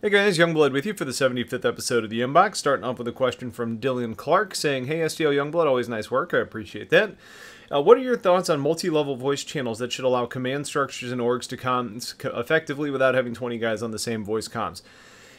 Hey guys, Youngblood with you for the 75th episode of the Inbox. Starting off with a question from Dylan Clark saying, Hey STL Youngblood, always nice work. I appreciate that. Uh, what are your thoughts on multi-level voice channels that should allow command structures and orgs to comms effectively without having 20 guys on the same voice comms?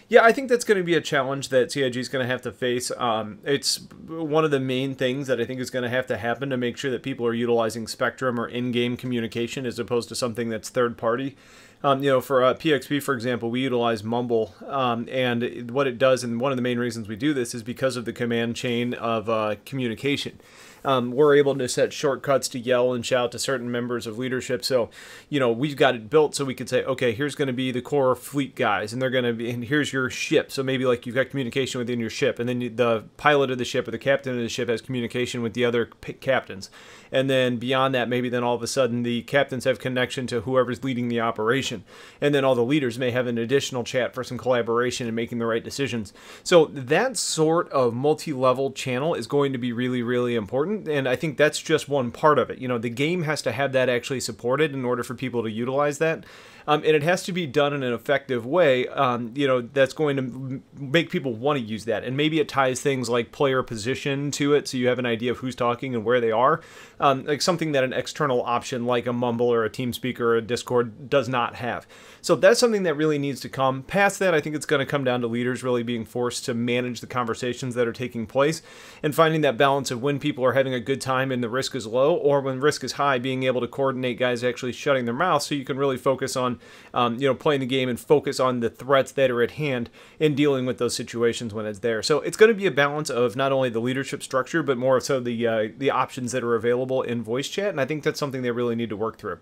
Yeah, I think that's going to be a challenge that CIG is going to have to face. Um, it's one of the main things that I think is going to have to happen to make sure that people are utilizing Spectrum or in-game communication as opposed to something that's third-party. Um, you know, for uh, PXP, for example, we utilize Mumble, um, and what it does, and one of the main reasons we do this is because of the command chain of uh, communication. Um, we're able to set shortcuts to yell and shout to certain members of leadership. So, you know, we've got it built so we could say, okay, here's going to be the core fleet guys, and they're going to be, and here's your ship. So maybe like you've got communication within your ship, and then the pilot of the ship or the captain of the ship has communication with the other captains. And then beyond that, maybe then all of a sudden the captains have connection to whoever's leading the operation. And then all the leaders may have an additional chat for some collaboration and making the right decisions. So that sort of multi level channel is going to be really, really important important, and I think that's just one part of it. You know, the game has to have that actually supported in order for people to utilize that. Um, and it has to be done in an effective way, um, you know, that's going to make people want to use that. And maybe it ties things like player position to it, so you have an idea of who's talking and where they are, um, like something that an external option like a Mumble or a TeamSpeak or a Discord does not have. So that's something that really needs to come. Past that, I think it's going to come down to leaders really being forced to manage the conversations that are taking place and finding that balance of when people are having a good time and the risk is low, or when risk is high, being able to coordinate guys actually shutting their mouths so you can really focus on um, you know, playing the game and focus on the threats that are at hand and dealing with those situations when it's there. So it's going to be a balance of not only the leadership structure, but more so the uh, the options that are available in voice chat, and I think that's something they really need to work through.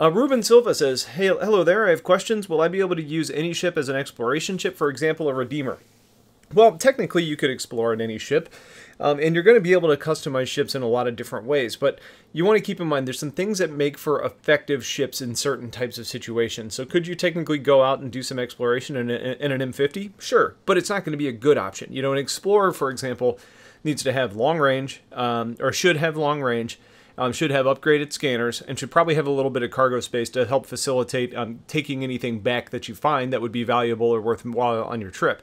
Uh, Ruben Silva says, "Hey, hello there. I have questions. Will I be able to use any ship as an exploration ship, for example, a Redeemer?" Well, technically, you could explore in any ship, um, and you're going to be able to customize ships in a lot of different ways. But you want to keep in mind there's some things that make for effective ships in certain types of situations. So, could you technically go out and do some exploration in, a, in an M50? Sure, but it's not going to be a good option. You know, an Explorer, for example, needs to have long range, um, or should have long range. Um, should have upgraded scanners and should probably have a little bit of cargo space to help facilitate um, taking anything back that you find that would be valuable or worthwhile on your trip.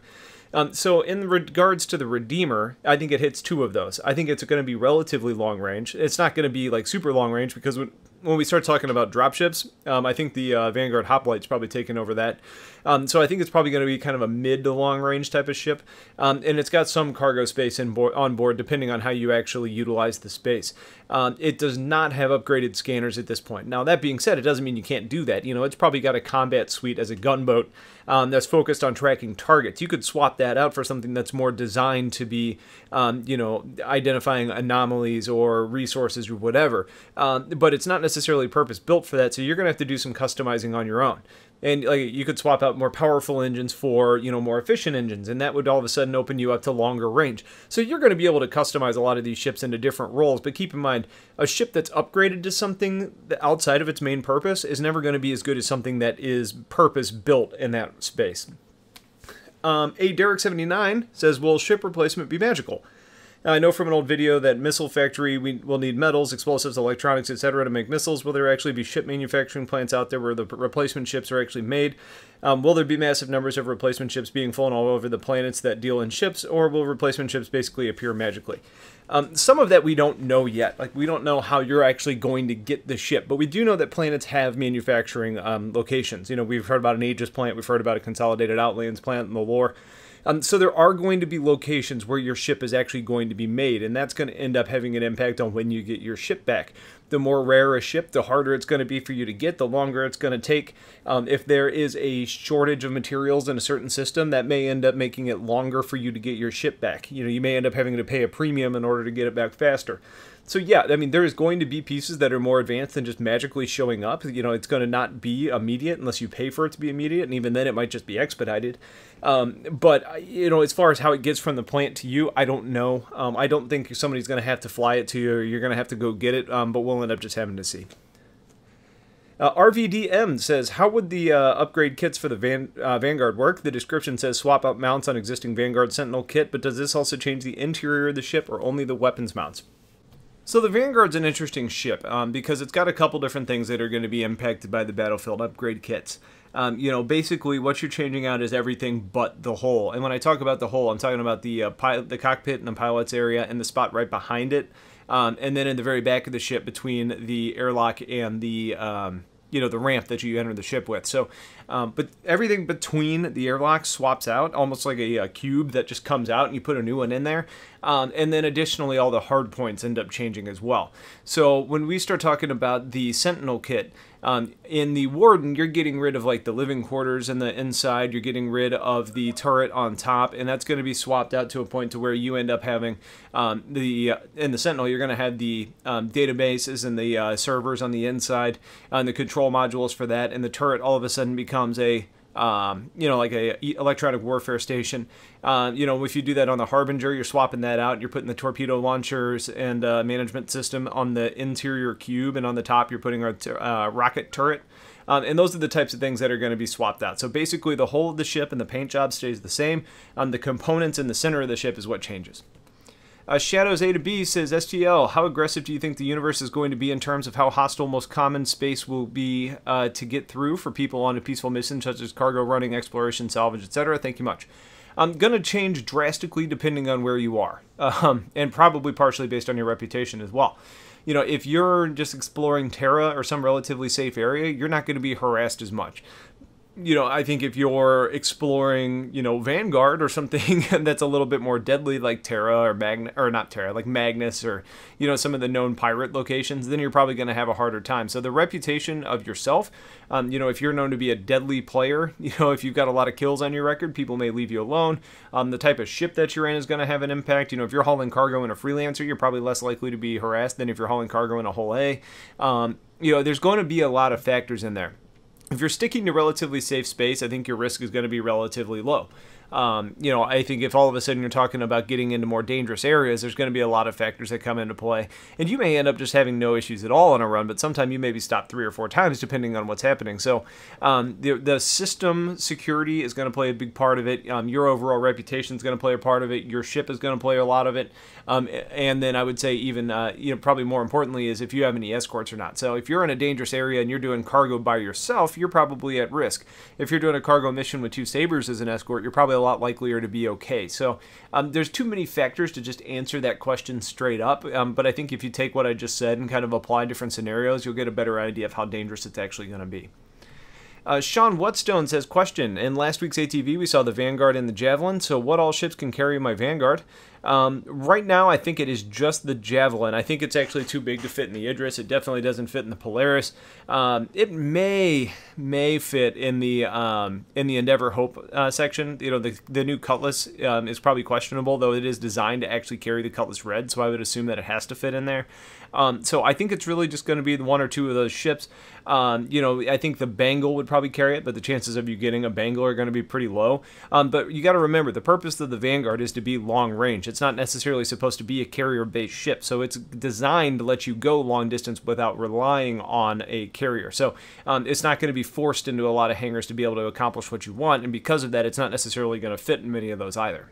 Um, so in regards to the Redeemer, I think it hits two of those. I think it's going to be relatively long range. It's not going to be like super long range because when, when we start talking about dropships, um, I think the uh, Vanguard Hoplite's probably taken over that. Um, so I think it's probably going to be kind of a mid to long range type of ship, um, and it's got some cargo space board, on board depending on how you actually utilize the space. Um, it does not have upgraded scanners at this point. Now that being said, it doesn't mean you can't do that. You know, it's probably got a combat suite as a gunboat um, that's focused on tracking targets. You could swap that out for something that's more designed to be, um, you know, identifying anomalies or resources or whatever. Um, but it's not necessarily purpose built for that, so you're going to have to do some customizing on your own and like you could swap out more powerful engines for you know more efficient engines and that would all of a sudden open you up to longer range. So you're going to be able to customize a lot of these ships into different roles but keep in mind a ship that's upgraded to something outside of its main purpose is never going to be as good as something that is purpose built in that space. Um, a derek 79 says will ship replacement be magical now, I know from an old video that missile factory we will need metals, explosives, electronics, etc. to make missiles. Will there actually be ship manufacturing plants out there where the replacement ships are actually made? Um, will there be massive numbers of replacement ships being flown all over the planets that deal in ships, or will replacement ships basically appear magically? Um, some of that we don't know yet. Like, we don't know how you're actually going to get the ship, but we do know that planets have manufacturing um, locations. You know, we've heard about an Aegis plant, we've heard about a Consolidated Outlands plant in the lore. Um, so there are going to be locations where your ship is actually going to be made, and that's going to end up having an impact on when you get your ship back. The more rare a ship, the harder it's going to be for you to get, the longer it's going to take. Um, if there is a shortage of materials in a certain system, that may end up making it longer for you to get your ship back. You know, you may end up having to pay a premium in order to get it back faster. So yeah, I mean, there is going to be pieces that are more advanced than just magically showing up. You know, it's going to not be immediate unless you pay for it to be immediate, and even then, it might just be expedited. Um, but you know, as far as how it gets from the plant to you, I don't know. Um, I don't think somebody's going to have to fly it to you, or you're going to have to go get it. Um, but we'll end up just having to see. Uh, RVDM says, How would the uh, upgrade kits for the Van, uh, Vanguard work? The description says swap out mounts on existing Vanguard Sentinel kit, but does this also change the interior of the ship or only the weapons mounts? So the Vanguard's an interesting ship um, because it's got a couple different things that are going to be impacted by the battlefield upgrade kits. Um, you know, basically what you're changing out is everything but the hull. And when I talk about the hull, I'm talking about the uh, pilot, the cockpit and the pilot's area and the spot right behind it. Um, and then in the very back of the ship between the airlock and the um, you know the ramp that you enter the ship with. So, um, but everything between the airlock swaps out, almost like a, a, cube that just comes out, and you put a new one in there. Um, and then additionally, all the hard points end up changing as well. So when we start talking about the Sentinel kit, um, in the Warden, you're getting rid of like the living quarters and the inside. You're getting rid of the turret on top, and that's going to be swapped out to a point to where you end up having um, the uh, in the Sentinel. You're going to have the um, databases and the uh, servers on the inside, uh, and the control modules for that, and the turret all of a sudden becomes a um, you know, like a electronic warfare station. Uh, you know, if you do that on the Harbinger, you're swapping that out. You're putting the torpedo launchers and uh, management system on the interior cube, and on the top, you're putting a uh, rocket turret. Um, and those are the types of things that are going to be swapped out. So basically, the whole of the ship and the paint job stays the same. Um, the components in the center of the ship is what changes. Uh, Shadows A to B says, STL, how aggressive do you think the universe is going to be in terms of how hostile most common space will be uh, to get through for people on a peaceful mission, such as cargo running, exploration, salvage, etc.? Thank you much. I'm going to change drastically depending on where you are, um, and probably partially based on your reputation as well. You know, if you're just exploring Terra or some relatively safe area, you're not going to be harassed as much you know, I think if you're exploring, you know, Vanguard or something that's a little bit more deadly, like Terra or Magna, or not Terra, like Magnus or, you know, some of the known pirate locations, then you're probably going to have a harder time. So the reputation of yourself, um, you know, if you're known to be a deadly player, you know, if you've got a lot of kills on your record, people may leave you alone. Um, the type of ship that you're in is going to have an impact. You know, if you're hauling cargo in a freelancer, you're probably less likely to be harassed than if you're hauling cargo in a Hull A. Um, you know, there's going to be a lot of factors in there if you're sticking to relatively safe space, I think your risk is going to be relatively low. Um, you know, I think if all of a sudden you're talking about getting into more dangerous areas, there's going to be a lot of factors that come into play. And you may end up just having no issues at all on a run, but sometimes you may be stopped three or four times depending on what's happening. So um, the, the system security is going to play a big part of it. Um, your overall reputation is going to play a part of it. Your ship is going to play a lot of it. Um, and then I would say even, uh, you know, probably more importantly is if you have any escorts or not. So if you're in a dangerous area and you're doing cargo by yourself, you're probably at risk. If you're doing a cargo mission with two Sabres as an escort, you're probably a lot likelier to be okay. So um, there's too many factors to just answer that question straight up. Um, but I think if you take what I just said and kind of apply different scenarios, you'll get a better idea of how dangerous it's actually going to be. Uh, Sean Whatstone says, question, in last week's ATV we saw the Vanguard and the Javelin, so what all ships can carry my Vanguard? Um, right now, I think it is just the Javelin. I think it's actually too big to fit in the Idris. It definitely doesn't fit in the Polaris. Um, it may may fit in the um, in the Endeavor Hope uh, section. You know, the the new Cutlass um, is probably questionable, though it is designed to actually carry the Cutlass Red, so I would assume that it has to fit in there. Um, so I think it's really just going to be one or two of those ships. Um, you know, I think the Bengal would probably carry it, but the chances of you getting a Bengal are going to be pretty low. but you got to remember, the purpose of the Vanguard is to be long range. It's not necessarily supposed to be a carrier-based ship, so it's designed to let you go long distance without relying on a carrier. So um, it's not going to be forced into a lot of hangars to be able to accomplish what you want, and because of that, it's not necessarily going to fit in many of those either.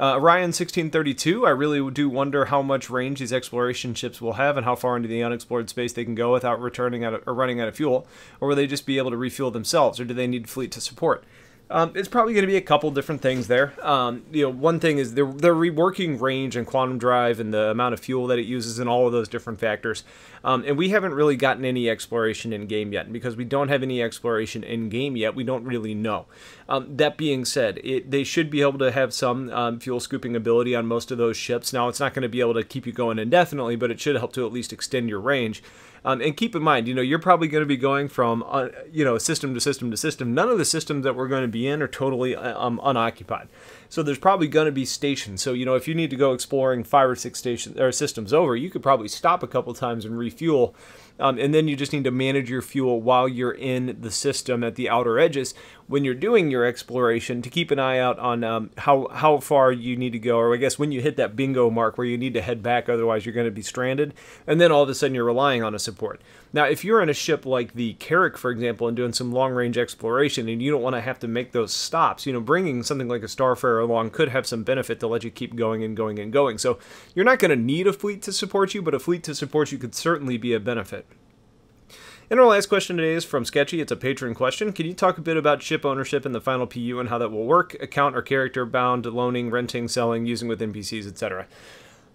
Uh, Orion 1632, I really do wonder how much range these exploration ships will have and how far into the unexplored space they can go without returning out of, or running out of fuel, or will they just be able to refuel themselves, or do they need fleet to support? Um, it's probably going to be a couple different things there. Um, you know, one thing is the the reworking range and quantum drive and the amount of fuel that it uses and all of those different factors. Um, and we haven't really gotten any exploration in game yet. And because we don't have any exploration in game yet, we don't really know. Um, that being said, it, they should be able to have some um, fuel scooping ability on most of those ships. Now, it's not going to be able to keep you going indefinitely, but it should help to at least extend your range. Um, and keep in mind, you know, you're probably going to be going from, uh, you know, system to system to system. None of the systems that we're going to be in are totally uh, um, unoccupied. So there's probably going to be stations. So, you know, if you need to go exploring five or six stations or systems over, you could probably stop a couple times and refuel um, and then you just need to manage your fuel while you're in the system at the outer edges when you're doing your exploration to keep an eye out on um, how, how far you need to go, or I guess when you hit that bingo mark where you need to head back, otherwise you're going to be stranded. And then all of a sudden you're relying on a support. Now, if you're in a ship like the Carrack, for example, and doing some long range exploration and you don't want to have to make those stops, you know, bringing something like a Starfarer along could have some benefit to let you keep going and going and going. So you're not going to need a fleet to support you, but a fleet to support you could certainly be a benefit. And our last question today is from Sketchy. It's a patron question. Can you talk a bit about ship ownership in the final PU and how that will work? Account or character bound, loaning, renting, selling, using with NPCs, etc.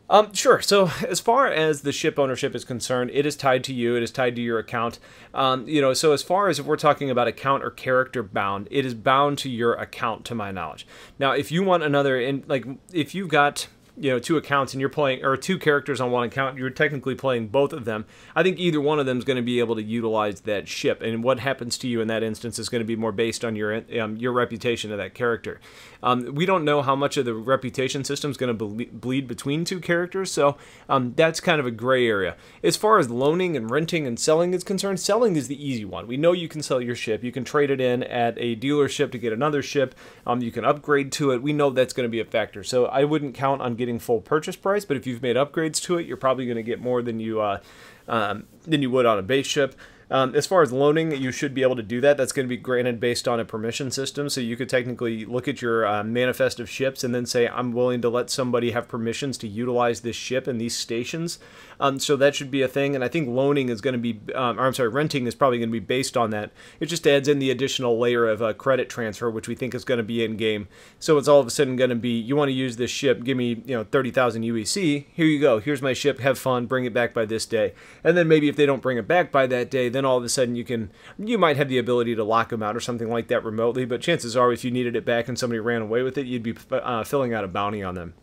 Um, sure. So as far as the ship ownership is concerned, it is tied to you. It is tied to your account. Um, you know, so as far as if we're talking about account or character bound, it is bound to your account, to my knowledge. Now, if you want another, in like, if you've got you know two accounts and you're playing or two characters on one account you're technically playing both of them. I think either one of them is going to be able to utilize that ship. And what happens to you in that instance is going to be more based on your um, your reputation of that character. Um, we don't know how much of the reputation system is going to bleed between two characters so um, that's kind of a gray area. As far as loaning and renting and selling is concerned selling is the easy one. We know you can sell your ship. You can trade it in at a dealership to get another ship. Um, you can upgrade to it. We know that's going to be a factor. So i wouldn't count on getting getting full purchase price, but if you've made upgrades to it, you're probably going to get more than you uh, um, than you would on a base ship. Um, as far as loaning, you should be able to do that. That's going to be granted based on a permission system. So you could technically look at your uh, manifest of ships and then say, I'm willing to let somebody have permissions to utilize this ship and these stations. Um, so that should be a thing. And I think loaning is going to be, um, or I'm sorry, renting is probably going to be based on that. It just adds in the additional layer of uh, credit transfer, which we think is going to be in game. So it's all of a sudden going to be, you want to use this ship, give me, you know, 30,000 UEC. Here you go. Here's my ship. Have fun. Bring it back by this day. And then maybe if they don't bring it back by that day, then all of a sudden you can you might have the ability to lock them out or something like that remotely but chances are if you needed it back and somebody ran away with it you'd be uh, filling out a bounty on them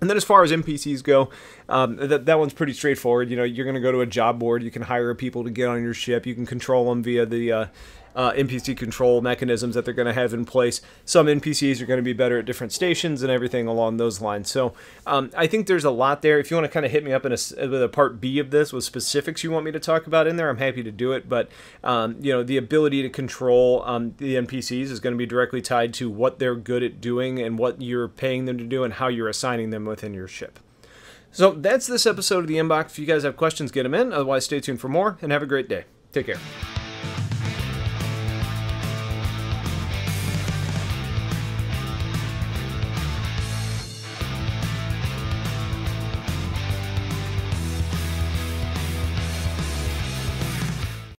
and then as far as NPCs go, um, that, that one's pretty straightforward. You know, you're going to go to a job board. You can hire people to get on your ship. You can control them via the uh, uh, NPC control mechanisms that they're going to have in place. Some NPCs are going to be better at different stations and everything along those lines. So um, I think there's a lot there. If you want to kind of hit me up in a, with a part B of this with specifics you want me to talk about in there, I'm happy to do it. But um, you know, the ability to control um, the NPCs is going to be directly tied to what they're good at doing and what you're paying them to do and how you're assigning them within your ship. So that's this episode of the inbox. If you guys have questions, get them in. Otherwise, stay tuned for more and have a great day. Take care.